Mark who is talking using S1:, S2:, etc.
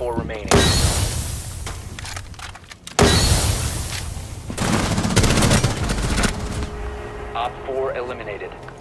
S1: 4 remaining. Op 4 eliminated.